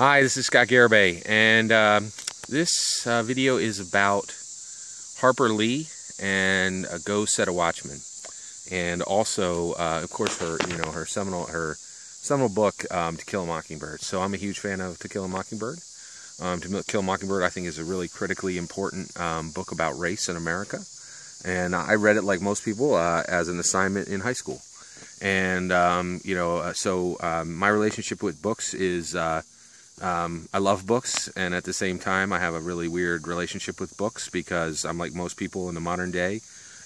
Hi, this is Scott Garibay, and uh, this uh, video is about Harper Lee and a Go Set a Watchman, and also, uh, of course, her you know her seminal her seminal book um, To Kill a Mockingbird. So I'm a huge fan of To Kill a Mockingbird. Um, to Kill a Mockingbird, I think, is a really critically important um, book about race in America, and I read it like most people uh, as an assignment in high school. And um, you know, uh, so um, my relationship with books is uh, um, I love books, and at the same time, I have a really weird relationship with books because I'm like most people in the modern day.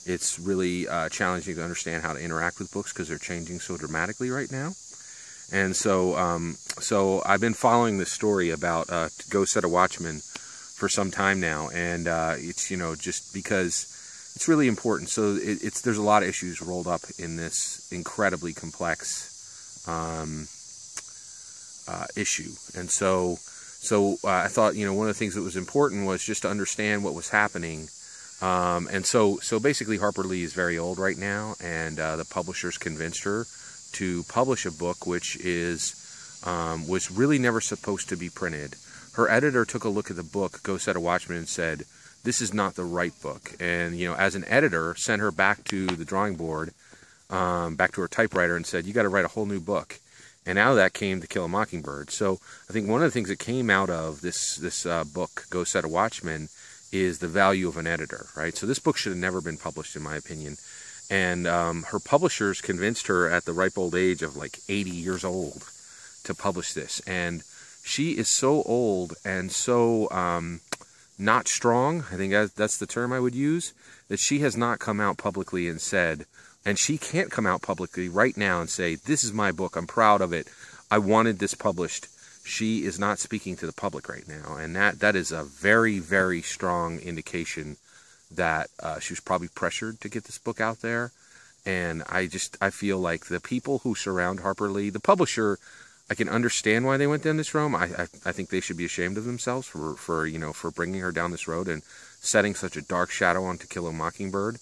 It's really uh, challenging to understand how to interact with books because they're changing so dramatically right now. And so, um, so I've been following this story about uh, Go Set a Watchman for some time now, and uh, it's you know just because it's really important. So it, it's there's a lot of issues rolled up in this incredibly complex. Um, uh, issue. And so, so uh, I thought, you know, one of the things that was important was just to understand what was happening. Um, and so, so basically, Harper Lee is very old right now, and uh, the publishers convinced her to publish a book which is um, was really never supposed to be printed. Her editor took a look at the book, Go Set a Watchman, and said, "This is not the right book." And you know, as an editor, sent her back to the drawing board, um, back to her typewriter, and said, "You got to write a whole new book." And out of that came To Kill a Mockingbird. So I think one of the things that came out of this this uh, book, Go Set a Watchman, is the value of an editor, right? So this book should have never been published, in my opinion. And um, her publishers convinced her at the ripe old age of like 80 years old to publish this. And she is so old and so um, not strong, I think that's the term I would use, that she has not come out publicly and said, and she can't come out publicly right now and say, This is my book. I'm proud of it. I wanted this published. She is not speaking to the public right now. And that, that is a very, very strong indication that uh, she was probably pressured to get this book out there. And I just, I feel like the people who surround Harper Lee, the publisher, I can understand why they went down this road. I, I, I think they should be ashamed of themselves for, for, you know, for bringing her down this road and setting such a dark shadow on To Kill a Mockingbird.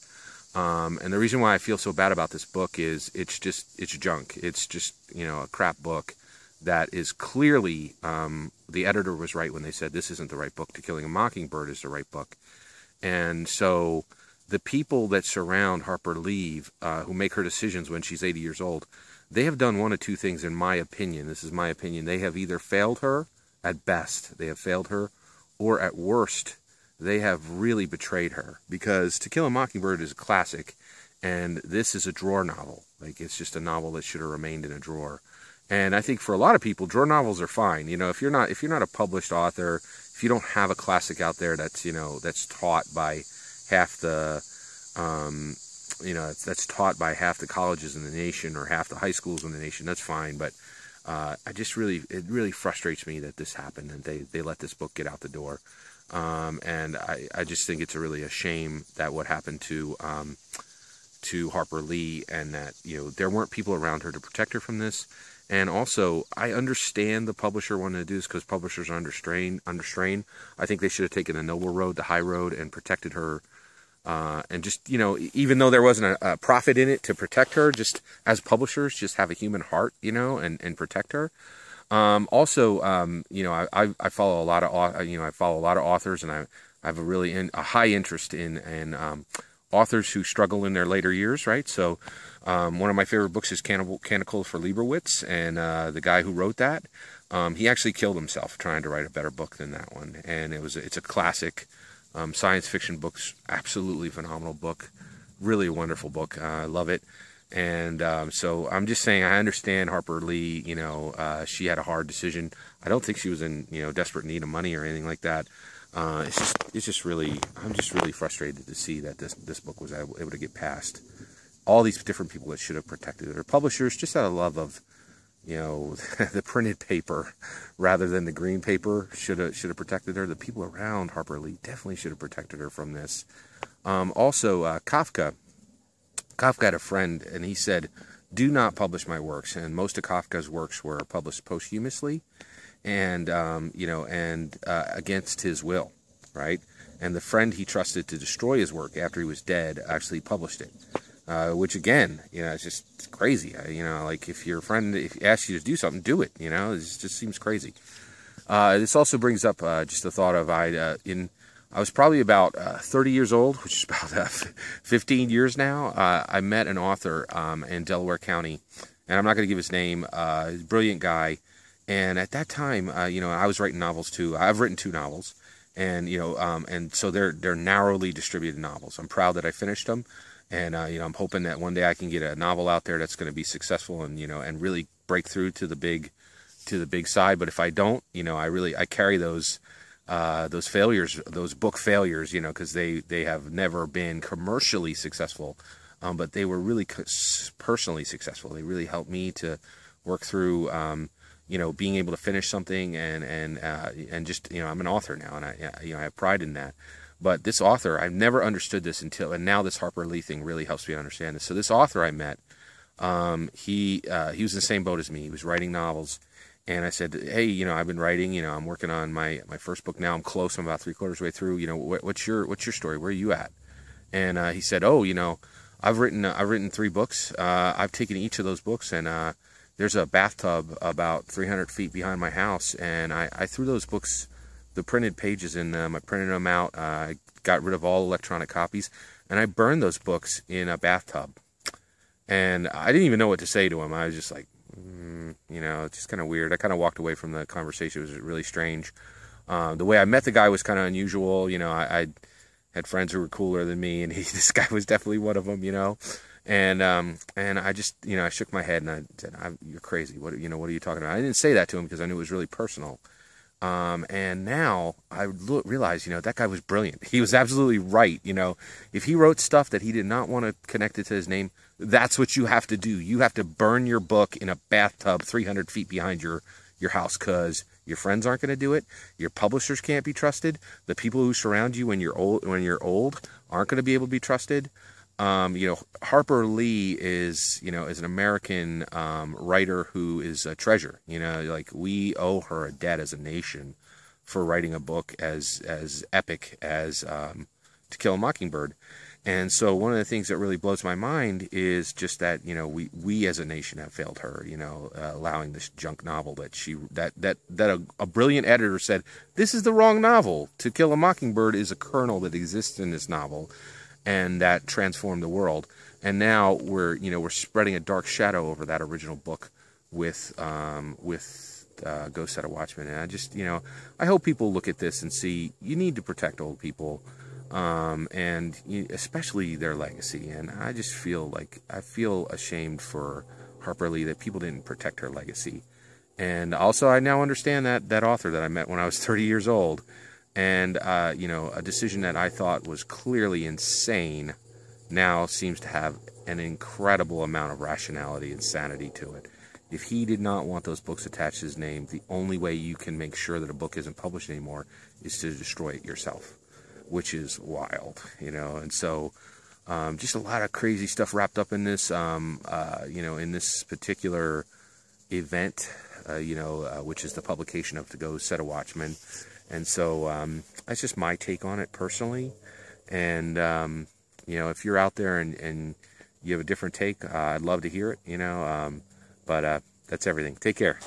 Um, and the reason why I feel so bad about this book is it's just it's junk. It's just you know a crap book that is clearly um, the editor was right when they said this isn't the right book. To Killing a Mockingbird is the right book, and so the people that surround Harper Lee, uh, who make her decisions when she's 80 years old, they have done one of two things, in my opinion. This is my opinion. They have either failed her at best, they have failed her, or at worst, they have really betrayed her because To Kill a Mockingbird is a classic, and this is a drawer novel. Like it's just a novel that should have remained in a drawer. And I think for a lot of people, drawer novels are fine. You know, if you're not if you're not a published author, if you don't have a classic out there that's you know that's taught by half the um, you know that's taught by half the colleges in the nation or half the high schools in the nation, that's fine. But uh, I just really it really frustrates me that this happened and they they let this book get out the door. Um, and I, I just think it's a really a shame that what happened to um, to Harper Lee and that you know there weren't people around her to protect her from this. And also, I understand the publisher wanted to do this because publishers are under strain. Under strain, I think they should have taken the noble road, the high road, and protected her. Uh, and just you know, even though there wasn't a, a, profit in it to protect her, just as publishers, just have a human heart, you know, and and protect her. Um, also, um, you know, I, I, follow a lot of you know I follow a lot of authors, and I, I have a really in, a high interest in in um, authors who struggle in their later years, right? So, um, one of my favorite books is Cannibal, Canticles for Leibowitz, and uh, the guy who wrote that, um, he actually killed himself trying to write a better book than that one, and it was it's a classic um, science fiction books, absolutely phenomenal book, really a wonderful book. Uh, I love it. And um, so I'm just saying, I understand Harper Lee. You know, uh, she had a hard decision. I don't think she was in you know desperate need of money or anything like that. Uh, it's just it's just really I'm just really frustrated to see that this this book was able, able to get past all these different people that should have protected it. Her publishers just out of love of you know the printed paper rather than the green paper should have should have protected her. The people around Harper Lee definitely should have protected her from this. Um, also, uh, Kafka Kafka had a friend, and he said, "Do not publish my works." And most of Kafka's works were published posthumously, and um, you know, and uh, against his will, right? And the friend he trusted to destroy his work after he was dead actually published it, uh, which again, you know, it's just crazy. You know, like if your friend if asks you to do something, do it. You know, it just seems crazy. Uh, this also brings up uh, just the thought of I uh, in I was probably about uh, 30 years old, which is about uh, 15 years now. Uh, I met an author um, in Delaware County, and I'm not going to give his name. Uh, brilliant guy, and at that time, uh, you know, I was writing novels too. I've written two novels, and you know, um, and so they're they're narrowly distributed novels. I'm proud that I finished them, and uh, you know, I'm hoping that one day I can get a novel out there that's going to be successful and you know, and really break through to the big to the big side. But if I don't, you know, I really I carry those uh, those failures, those book failures, you know, because they they have never been commercially successful, um, but they were really personally successful. They really helped me to work through, um, you know, being able to finish something and and uh, and just you know, I'm an author now, and I you know I have pride in that. But this author, I've never understood this until, and now this Harper Lee thing really helps me understand this. So this author I met, um, he uh, he was in the same boat as me. He was writing novels and I said, "Hey, you know, I've been writing. You know, I'm working on my my first book now. I'm close. I'm about three quarters way through. You know, what, what's your what's your story? Where are you at?" And uh, he said, "Oh, you know, I've written uh, I've written three books. Uh, I've taken each of those books, and uh, there's a bathtub about 300 feet behind my house, and I, I threw those books, the printed pages in them. I printed them out. Uh, I got rid of all electronic copies, and I burned those books in a bathtub." And I didn't even know what to say to him. I was just like, mm, you know, it's just kind of weird. I kind of walked away from the conversation. It was really strange. Uh, the way I met the guy was kind of unusual. You know, I, I, had friends who were cooler than me, and he, this guy was definitely one of them. You know, and um, and I just, you know, I shook my head and I said, "You're crazy. What, you know, what are you talking about?" I didn't say that to him because I knew it was really personal. Um, and now I realize, you know, that guy was brilliant. He was absolutely right. You know, if he wrote stuff that he did not want to connect it to his name, that's what you have to do. You have to burn your book in a bathtub 300 feet behind your, your house because your friends aren't going to do it. Your publishers can't be trusted. The people who surround you when you're old, when you're old aren't going to be able to be trusted. Um, you know, Harper Lee is, you know, is an American um, writer who is a treasure. You know, like we owe her a debt as a nation for writing a book as as epic as um, To Kill a Mockingbird. And so one of the things that really blows my mind is just that you know we we as a nation have failed her. You know, uh, allowing this junk novel that she that that that a, a, brilliant editor said this is the wrong novel. To Kill a Mockingbird is a kernel that exists in this novel, and that transformed the world. And now we're you know we're spreading a dark shadow over that original book with um, with uh, Go Set of Watchman. And I just you know I hope people look at this and see you need to protect old people. Um, and especially their legacy. And I just feel like I feel ashamed for Harper Lee that people didn't protect her legacy. And also, I now understand that that author that I met when I was 30 years old and, uh, you know, a decision that I thought was clearly insane now seems to have an incredible amount of rationality and sanity to it. If he did not want those books attached to his name, the only way you can make sure that a book isn't published anymore is to destroy it yourself, which is wild, you know. And so, um, just a lot of crazy stuff wrapped up in this, um, uh, you know, in this particular event, uh, you know, uh, which is the publication of To Go Set of Watchman. And so um, that's just my take on it personally. And, um, you know, if you're out there and, and you have a different take, uh, I'd love to hear it, you know. Um, but uh, that's everything. Take care.